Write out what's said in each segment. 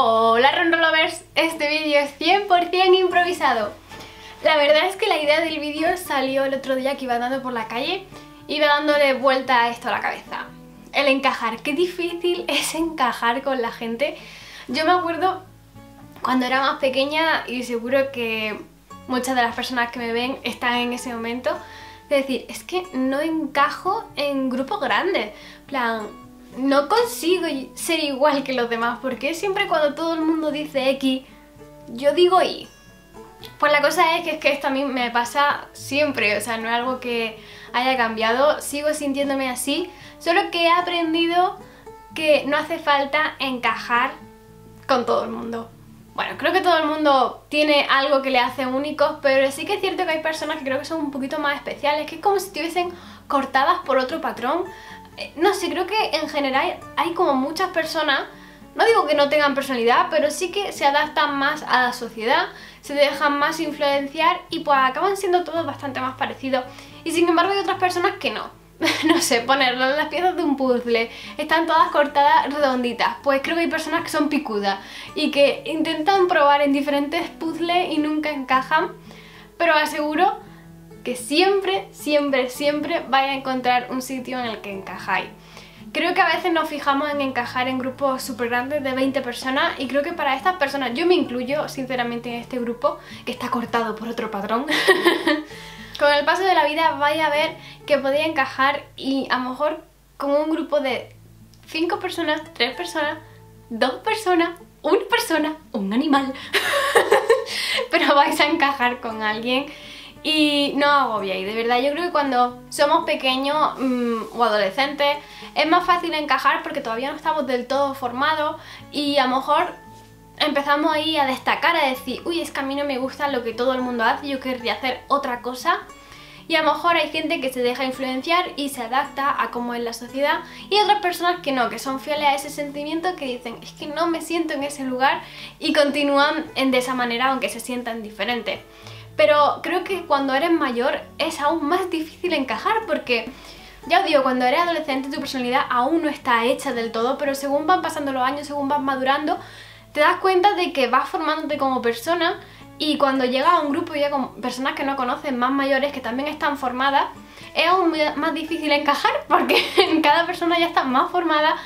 Hola Ronrolovers, este vídeo es 100% improvisado. La verdad es que la idea del vídeo salió el otro día que iba andando por la calle Iba dándole vuelta a esto a la cabeza. El encajar, qué difícil es encajar con la gente. Yo me acuerdo cuando era más pequeña y seguro que muchas de las personas que me ven están en ese momento de decir, es que no encajo en grupos grandes. plan, no consigo ser igual que los demás, porque siempre cuando todo el mundo dice X, yo digo Y. Pues la cosa es que, es que esto a mí me pasa siempre, o sea, no es algo que haya cambiado, sigo sintiéndome así, solo que he aprendido que no hace falta encajar con todo el mundo. Bueno, creo que todo el mundo tiene algo que le hace únicos, pero sí que es cierto que hay personas que creo que son un poquito más especiales, que es como si estuviesen cortadas por otro patrón. Eh, no sé, creo que en general hay como muchas personas, no digo que no tengan personalidad, pero sí que se adaptan más a la sociedad, se dejan más influenciar y pues acaban siendo todos bastante más parecidos. Y sin embargo hay otras personas que no. no sé, poner las piezas de un puzzle, están todas cortadas redonditas. Pues creo que hay personas que son picudas y que intentan probar en diferentes puzzles y nunca encajan. Pero aseguro que siempre, siempre, siempre vais a encontrar un sitio en el que encajáis. Creo que a veces nos fijamos en encajar en grupos súper grandes de 20 personas y creo que para estas personas, yo me incluyo sinceramente en este grupo que está cortado por otro patrón. con el paso de la vida vais a ver que podéis encajar y a lo mejor con un grupo de 5 personas, 3 personas, 2 personas, una persona, un animal. Pero vais a encajar con alguien y no agobiáis, de verdad, yo creo que cuando somos pequeños mm, o adolescentes es más fácil encajar porque todavía no estamos del todo formados y a lo mejor empezamos ahí a destacar, a decir, uy, es que a mí no me gusta lo que todo el mundo hace, yo querría hacer otra cosa. Y a lo mejor hay gente que se deja influenciar y se adapta a cómo es la sociedad y otras personas que no, que son fieles a ese sentimiento que dicen es que no me siento en ese lugar y continúan de esa manera aunque se sientan diferentes. Pero creo que cuando eres mayor es aún más difícil encajar porque ya os digo, cuando eres adolescente tu personalidad aún no está hecha del todo, pero según van pasando los años, según vas madurando, te das cuenta de que vas formándote como persona y cuando llegas a un grupo ya con personas que no conoces, más mayores, que también están formadas, es aún más difícil encajar porque cada persona ya está más formada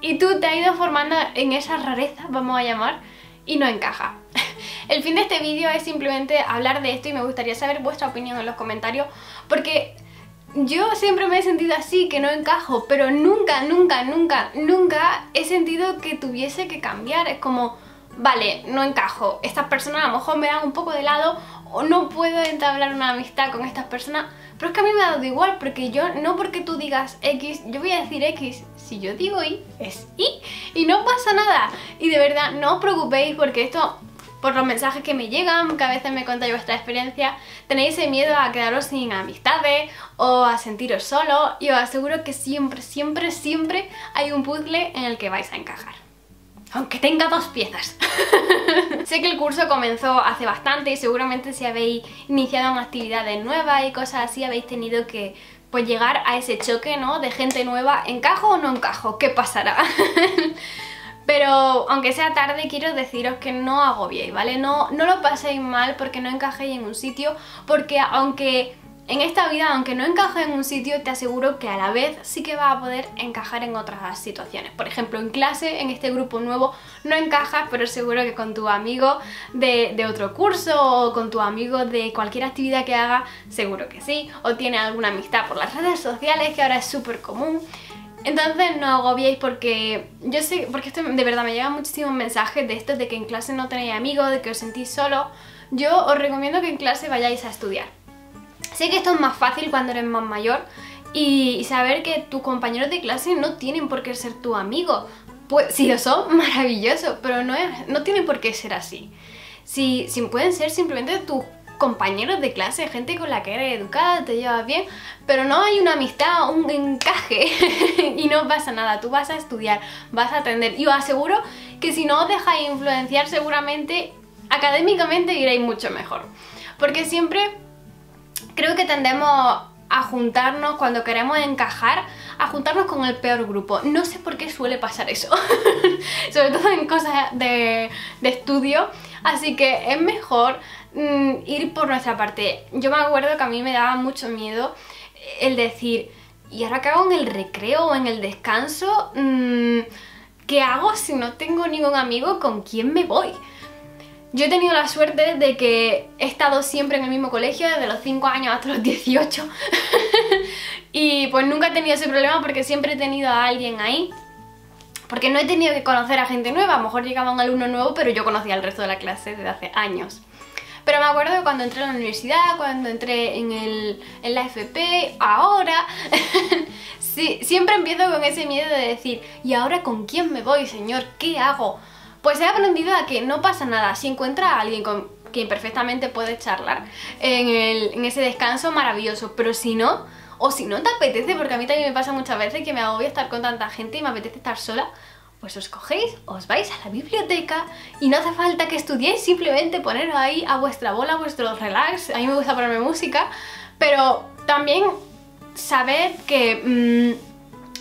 y tú te has ido formando en esa rareza, vamos a llamar, y no encaja. El fin de este vídeo es simplemente hablar de esto y me gustaría saber vuestra opinión en los comentarios porque yo siempre me he sentido así, que no encajo, pero nunca, nunca, nunca, nunca he sentido que tuviese que cambiar. Es como, vale, no encajo, estas personas a lo mejor me dan un poco de lado o no puedo entablar una amistad con estas personas, pero es que a mí me ha dado igual, porque yo, no porque tú digas X, yo voy a decir X, si yo digo Y, es Y, y no pasa nada, y de verdad, no os preocupéis porque esto por los mensajes que me llegan, que a veces me contáis vuestra experiencia, tenéis ese miedo a quedaros sin amistades o a sentiros solos y os aseguro que siempre, siempre, siempre hay un puzzle en el que vais a encajar. Aunque tenga dos piezas. sé que el curso comenzó hace bastante y seguramente si habéis iniciado en actividades nuevas y cosas así habéis tenido que pues llegar a ese choque, ¿no? De gente nueva, ¿encajo o no encajo? ¿Qué pasará? Pero aunque sea tarde quiero deciros que no agobiéis, ¿vale? No, no lo paséis mal porque no encajéis en un sitio, porque aunque en esta vida, aunque no encajes en un sitio, te aseguro que a la vez sí que vas a poder encajar en otras situaciones. Por ejemplo, en clase, en este grupo nuevo, no encajas, pero seguro que con tu amigo de, de otro curso o con tu amigo de cualquier actividad que haga, seguro que sí. O tiene alguna amistad por las redes sociales, que ahora es súper común. Entonces no agobiéis porque yo sé, porque esto de verdad me llegan muchísimos mensajes de estos de que en clase no tenéis amigos, de que os sentís solo. Yo os recomiendo que en clase vayáis a estudiar. Sé que esto es más fácil cuando eres más mayor y saber que tus compañeros de clase no tienen por qué ser tu amigo. Pues si lo son, maravilloso, pero no, es, no tienen por qué ser así. Si, si pueden ser simplemente tus compañeros de clase, gente con la que eres educada, te llevas bien, pero no hay una amistad, un encaje. Y no pasa nada, tú vas a estudiar, vas a atender y os aseguro que si no os dejáis influenciar seguramente académicamente iréis mucho mejor, porque siempre creo que tendemos a juntarnos cuando queremos encajar a juntarnos con el peor grupo. No sé por qué suele pasar eso, sobre todo en cosas de, estudio, así que es mejor mm, ir por nuestra parte. Yo me acuerdo que a mí me daba mucho miedo el decir, ¿y ahora qué hago en el recreo o en el descanso? Mm, ¿Qué hago si no tengo ningún amigo con quien me voy? Yo he tenido la suerte de que he estado siempre en el mismo colegio, desde los 5 años hasta los 18. y pues nunca he tenido ese problema porque siempre he tenido a alguien ahí. Porque no he tenido que conocer a gente nueva, a lo mejor llegaba un alumno nuevo, pero yo conocía al resto de la clase desde hace años. Pero me acuerdo de cuando entré a la universidad, cuando entré en, el, en la FP, ahora... siempre empiezo con ese miedo de decir, ¿y ahora con quién me voy, señor? ¿Qué hago? Pues he aprendido a que no pasa nada. Si encuentra a alguien con quien perfectamente puede charlar en, ese descanso, maravilloso. Pero si no, o si no te apetece, porque a mí también me pasa muchas veces que me agobia estar con tanta gente y me apetece estar sola, pues os cogéis, os vais a la biblioteca y no hace falta que estudiéis, simplemente poneros ahí a vuestra bola, a vuestro relax. A mí me gusta ponerme música, pero también saber que... Mm,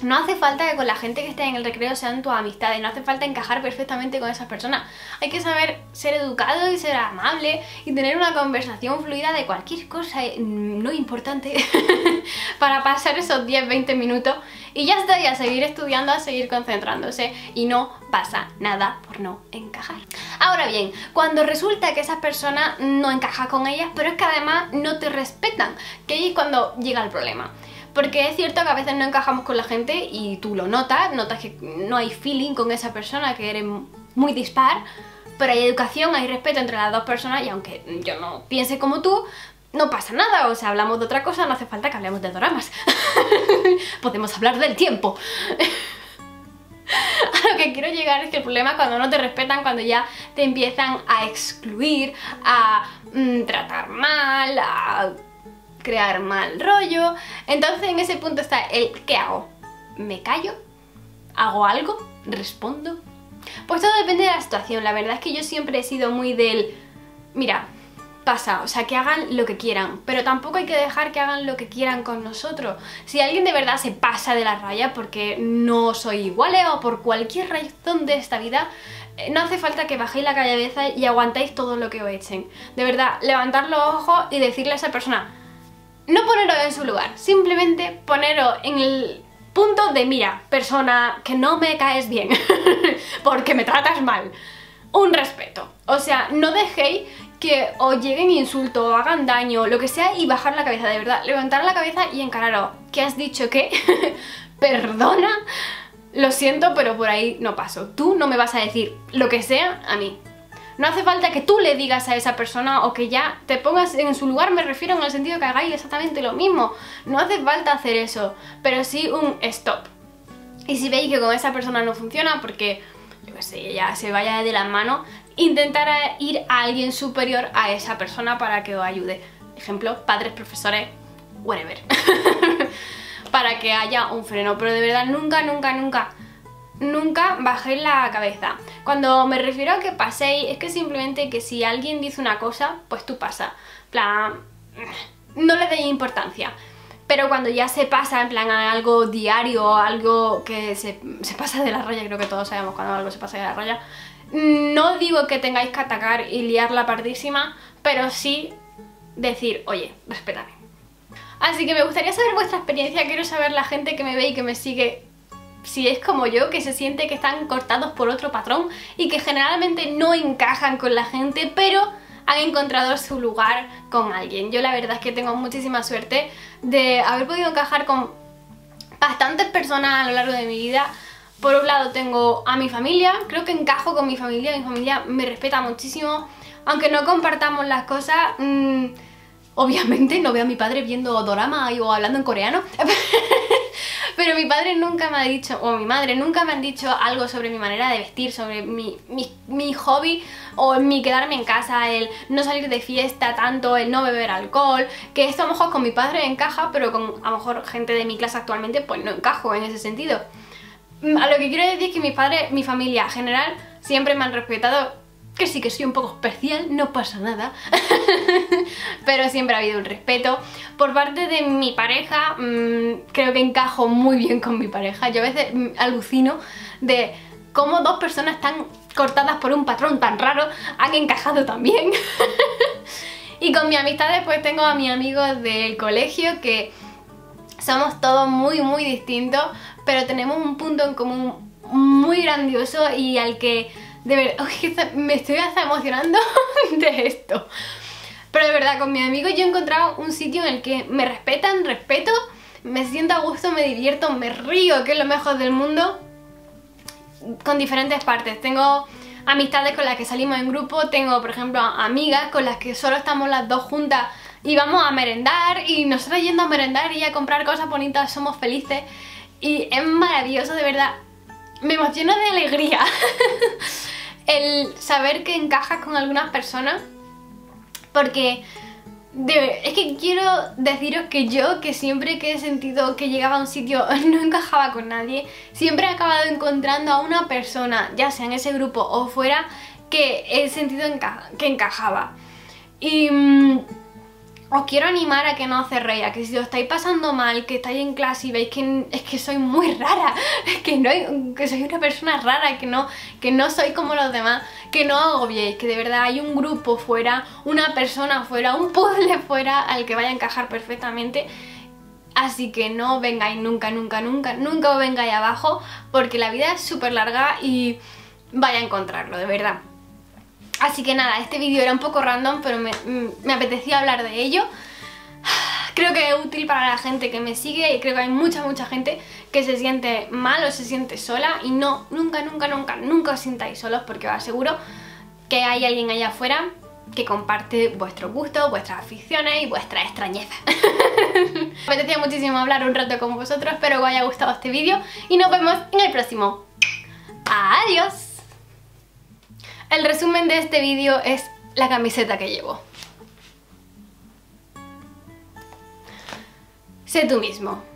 no hace falta que con la gente que esté en el recreo sean tus amistades, no hace falta encajar perfectamente con esas personas. Hay que saber ser educado y ser amable y tener una conversación fluida de cualquier cosa eh, no importante para pasar esos 10-20 minutos y ya está, y a seguir estudiando, a seguir concentrándose y no pasa nada por no encajar. Ahora bien, cuando resulta que esas personas no encajas con ellas, pero es que además no te respetan, que es cuando llega el problema. Porque es cierto que a veces no encajamos con la gente y tú lo notas, notas que no hay feeling con esa persona, que eres muy dispar, pero hay educación, hay respeto entre las dos personas y aunque yo no piense como tú, no pasa nada, o sea, hablamos de otra cosa, no hace falta que hablemos de dramas. Podemos hablar del tiempo. a lo que quiero llegar es que el problema es cuando no te respetan, cuando ya te empiezan a excluir, a mm, tratar mal, a crear mal rollo. Entonces en ese punto está el ¿qué hago? ¿Me callo? ¿Hago algo? ¿Respondo? Pues todo depende de la situación. La verdad es que yo siempre he sido muy del... Mira, pasa, o sea, que hagan lo que quieran, pero tampoco hay que dejar que hagan lo que quieran con nosotros. Si alguien de verdad se pasa de la raya porque no soy igual o por cualquier razón de esta vida, eh, no hace falta que bajéis la cabeza y aguantéis todo lo que os echen. De verdad, levantar los ojos y decirle a esa persona, no poneros en su lugar, simplemente poneros en el punto de mira, persona que no me caes bien, porque me tratas mal. Un respeto. O sea, no dejéis que os lleguen insultos hagan daño, lo que sea, y bajar la cabeza, de verdad. Levantar la cabeza y encararos. ¿Qué has dicho qué? Perdona. Lo siento, pero por ahí no paso. Tú no me vas a decir lo que sea a mí. No hace falta que tú le digas a esa persona o que ya te pongas en su lugar, me refiero en el sentido que hagáis exactamente lo mismo. No hace falta hacer eso, pero sí un stop. Y si veis que con esa persona no funciona porque, yo qué sé, ya se vaya de las manos, intentar ir a alguien superior a esa persona para que os ayude. Ejemplo, padres, profesores, whatever. para que haya un freno, pero de verdad nunca, nunca, nunca nunca bajéis la cabeza. Cuando me refiero a que paséis, es que simplemente que si alguien dice una cosa, pues tú pasa. plan, no le deis importancia. Pero cuando ya se pasa en plan a algo diario, algo que se, se pasa de la raya, creo que todos sabemos cuando algo se pasa de la raya, no digo que tengáis que atacar y liar la pardísima, pero sí decir, oye, respétame. Así que me gustaría saber vuestra experiencia, quiero saber la gente que me ve y que me sigue si es como yo, que se siente que están cortados por otro patrón y que generalmente no encajan con la gente, pero han encontrado su lugar con alguien. Yo la verdad es que tengo muchísima suerte de haber podido encajar con bastantes personas a lo largo de mi vida. Por un lado tengo a mi familia, creo que encajo con mi familia, mi familia me respeta muchísimo, aunque no compartamos las cosas... Mmm, Obviamente no veo a mi padre viendo dorama o hablando en coreano, pero mi padre nunca me ha dicho, o mi madre nunca me han dicho algo sobre mi manera de vestir, sobre mi, mi, hobby o mi quedarme en casa, el no salir de fiesta tanto, el no beber alcohol, que esto a lo mejor con mi padre encaja, pero con a lo mejor gente de mi clase actualmente pues no encajo en ese sentido. A lo que quiero decir es que mi padre, mi familia en general, siempre me han respetado que sí que soy un poco especial, no pasa nada. Pero siempre ha habido un respeto. Por parte de mi pareja, mm, creo que encajo muy bien con mi pareja. Yo a veces mm, alucino de cómo dos personas tan cortadas por un patrón tan raro han encajado también. y con mi amistad después tengo a mis amigos del colegio que somos todos muy muy distintos, pero tenemos un punto en común muy grandioso y al que de verdad, me estoy hasta emocionando de esto. Pero de verdad, con mi amigo yo he encontrado un sitio en el que me respetan, respeto, me siento a gusto, me divierto, me río, que es lo mejor del mundo, con diferentes partes. Tengo amistades con las que salimos en grupo, tengo por ejemplo amigas con las que solo estamos las dos juntas y vamos a merendar y nosotros yendo a merendar y a comprar cosas bonitas somos felices y es maravilloso de verdad, me emociona de alegría el saber que encajas con algunas personas porque es que quiero deciros que yo, que siempre que he sentido que llegaba a un sitio no encajaba con nadie, siempre he acabado encontrando a una persona, ya sea en ese grupo o fuera, que he sentido que encajaba. Y mm, os quiero animar a que no cerréis, a que si os estáis pasando mal, que estáis en clase y veis que es que soy muy rara, que, no que soy una persona rara, que no, que no soy como los demás, que no agobiéis, que de verdad hay un grupo fuera, una persona fuera, un puzzle fuera al que vaya a encajar perfectamente. Así que no vengáis nunca, nunca, nunca, nunca os vengáis abajo porque la vida es súper larga y vaya a encontrarlo, de verdad. Así que nada, este vídeo era un poco random, pero me, apetecía hablar de ello. Creo que es útil para la gente que me sigue y creo que hay mucha, mucha gente que se siente mal o se siente sola y no, nunca, nunca, nunca, nunca os sintáis solos porque os aseguro que hay alguien allá afuera que comparte vuestros gustos, vuestras aficiones y vuestra extrañeza. me apetecía muchísimo hablar un rato con vosotros, espero que os haya gustado este vídeo y nos vemos en el próximo. ¡Adiós! El resumen de este vídeo es la camiseta que llevo. Sé tú mismo.